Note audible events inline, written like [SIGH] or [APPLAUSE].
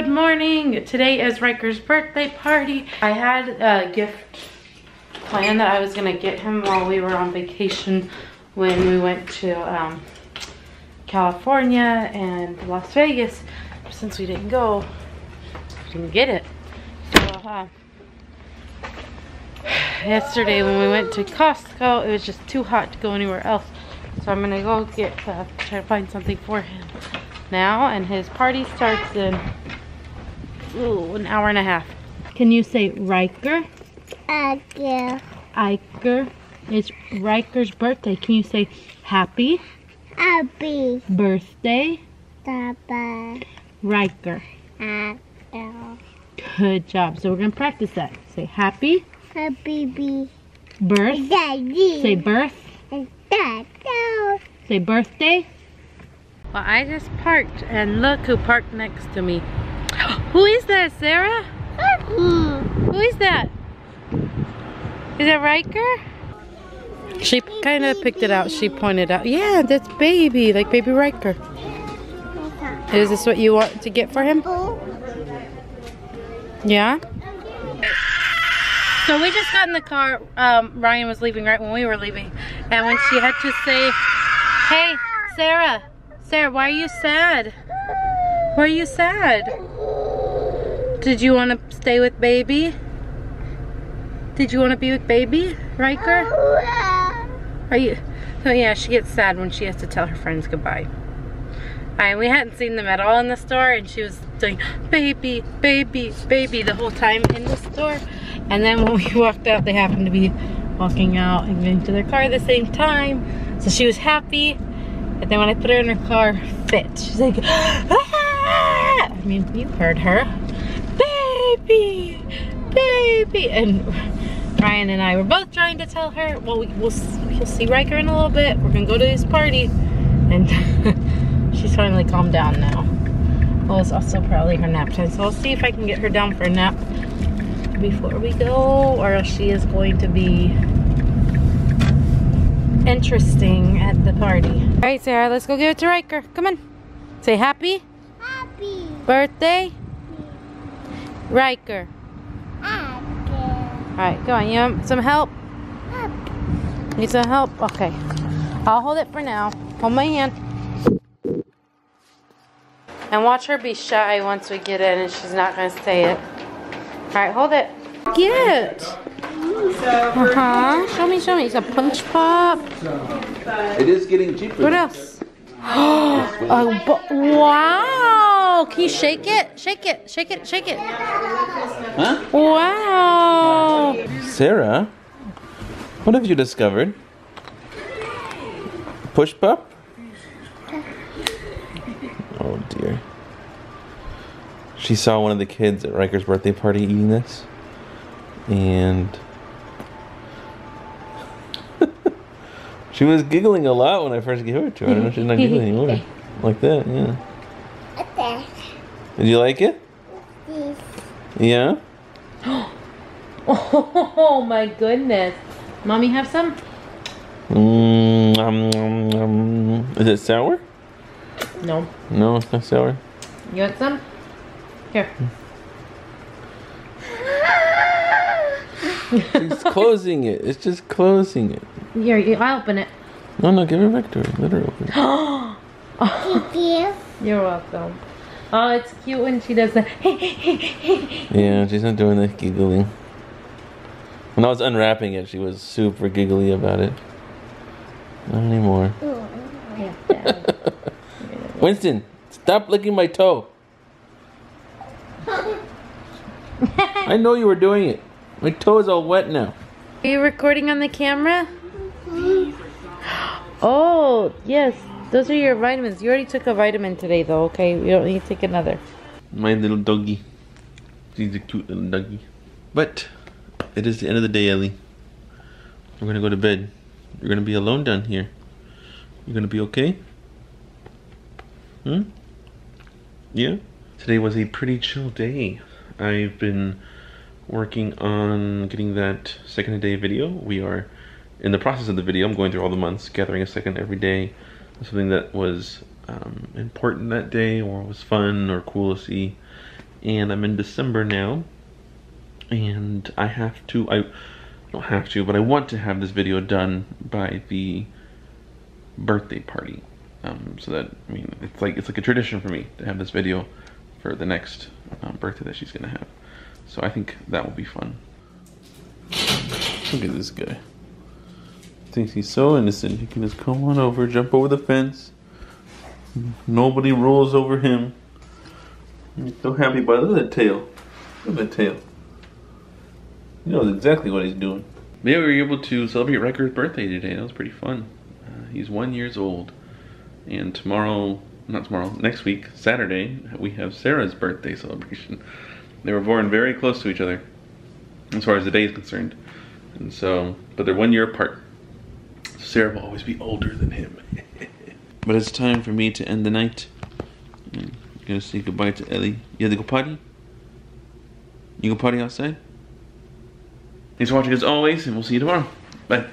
Good morning. Today is Ryker's birthday party. I had a gift plan that I was gonna get him while we were on vacation when we went to um, California and Las Vegas. Since we didn't go, we didn't get it. So, uh, yesterday when we went to Costco, it was just too hot to go anywhere else. So I'm gonna go get, uh, try to find something for him now. And his party starts in, ooh, an hour and a half. Can you say Ryker? Ryker. Ryker. It's Ryker's birthday. Can you say happy Happy. birthday, Papa. Ryker? Ryker. Good job. So we're gonna practice that. Say happy Happy bee. birth. Daddy. Say birth. Dad. Say birthday. Well, I just parked and look who parked next to me. [GASPS] who is that, Sarah? Who is that? Is that Ryker? She kind of picked it out. She pointed out. Yeah, that's baby, like baby Ryker. Is this what you want to get for him? Yeah? So we just got in the car. Um, Ryan was leaving right when we were leaving. And when she had to say, hey, Sarah, Sarah, why are you sad? Why are you sad? Did you want to stay with baby? Did you want to be with baby, Ryker? Are you? So yeah, she gets sad when she has to tell her friends goodbye. Alright, we hadn't seen them at all in the store and she was saying, baby, baby, baby the whole time in the store. And then when we [LAUGHS] walked out, they happened to be walking out and getting to their car at the same time. So she was happy. And then when I put her in her car, fit. She's like, [GASPS] ah! I mean, you heard her. Baby, baby. And Ryan and I were both trying to tell her, well, we, we'll, you'll see Ryker in a little bit. We're gonna go to his party. And [LAUGHS] she's finally calmed down now. Well, it's also probably her nap time. So I'll see if I can get her down for a nap before we go or else she is going to be interesting at the party. All right, Sarah, let's go give it to Ryker. Come on. Say happy Happy. birthday, Ryker. Happy. All right, go on. You want some help? Need some help? Okay. I'll hold it for now. Hold my hand. And watch her be shy once we get in and she's not going to say it. All right, hold it. Get. Uh-huh. Show me, show me. It's a punch pop. It is getting cheaper. What else? [GASPS] oh, bu- wow. Can you shake it? Shake it, shake it, shake it. Huh? Wow. Sarah, what have you discovered? Push pup? Oh dear. She saw one of the kids at Ryker's birthday party eating this. And [LAUGHS] she was giggling a lot when I first gave it to her. I don't know if she's not giggling anymore. [LAUGHS] Like that, yeah. Okay. Did you like it? This. Yeah? [GASPS] Oh my goodness. Mommy have some? Mm, um, um, um, is it sour? No. No, it's not sour. You want some? Here. [LAUGHS] It's closing it. It's just closing it. Here, you, I'll open it. No, no, give it back to her. Let her open it. [GASPS] Thank you. You're welcome. Oh, it's cute when she does that. [LAUGHS] Yeah, she's not doing the giggling. When I was unwrapping it, she was super giggly about it. Not anymore. [LAUGHS] Winston, stop licking my toe. [LAUGHS] I know you were doing it. My toe is all wet now. Are you recording on the camera? Mm-hmm. [GASPS] Oh, yes. Those are your vitamins. You already took a vitamin today, though, okay? You don't need to take another. My little doggy. She's a cute little doggy. But it is the end of the day, Ellie. We're gonna go to bed. You're gonna be alone down here. You're gonna be okay? Hmm? Yeah? Today was a pretty chill day. I've been working on getting that second a day video. We are in the process of the video. I'm going through all the months, gathering a second every day. Something that was um, important that day or was fun or cool to see. and I'm in December now, and I have to, I don't have to, but I want to have this video done by the birthday party. Um, so that, I mean, it's like, it's like a tradition for me to have this video for the next um, birthday that she's gonna have. So I think that will be fun. Look at this guy. Thinks he's so innocent. He can just come on over, jump over the fence. Nobody rules over him. He's so happy by that tail. Look at tail. He knows exactly what he's doing. Yeah, we were able to celebrate Ryker's birthday today. That was pretty fun. Uh, he's one years old. And tomorrow, not tomorrow, next week, Saturday, we have Sarah's birthday celebration. They were born very close to each other, as far as the day is concerned. And so, but they're one year apart. Sarah will always be older than him. [LAUGHS] but it's time for me to end the night. I'm gonna say goodbye to Ellie. You had to go potty? You go potty outside? Thanks for watching as always, and we'll see you tomorrow. Bye.